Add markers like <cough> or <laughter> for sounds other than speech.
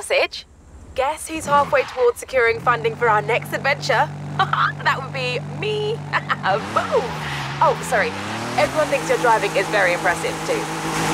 sausage. Guess who's halfway towards securing funding for our next adventure? <laughs> that would be me. <laughs> Boom. Oh, sorry. Everyone thinks your driving is very impressive, too.